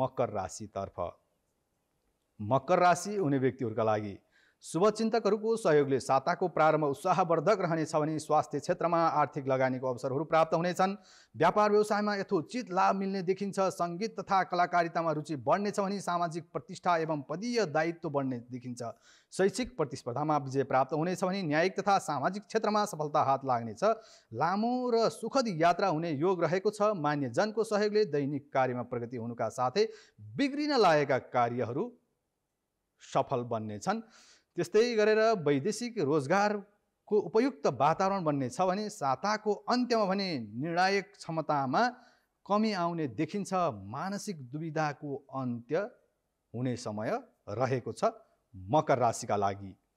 मकर राशितर्फ। मकर राशि हुने व्यक्तिहरूका लागि शुभचिन्तकहरूको सहयोगले साताको प्रारम्भ उत्साहवर्धक रहनेछ भने स्वास्थ्य क्षेत्रमा आर्थिक लगानीको अवसरहरू प्राप्त हुनेछन्। व्यापार व्यवसायमा यथोचित लाभ मिल्ने देखिन्छ। सङ्गीत तथा कलाकारितामा रुचि बढ्नेछ भने सामाजिक प्रतिष्ठा एवं पदीय दायित्व बढ्ने देखिन्छ। शैक्षिक प्रतिस्पर्धामा विजय प्राप्त हुनेछ भने न्यायिक तथा सामाजिक क्षेत्रमा सफलता हात लाग्नेछ। लामो र सुखद यात्रा हुने योग रहेको छ। मान्यजनको सहयोगले दैनिक कार्यमा प्रगति हुनुका साथै बिग्रिन लागेका कार्यहरू सफल बन्नेछन्। त्यस्तै गरेर वैदेशिक रोजगारको उपयुक्त वातावरण बन्ने छ भने साताको अन्त्यमा भने निर्णायक क्षमतामा कमी आउने देखिन्छ। मानसिक दुविधाको अन्त्य हुने समय रहेको छ मकर राशिका लागि।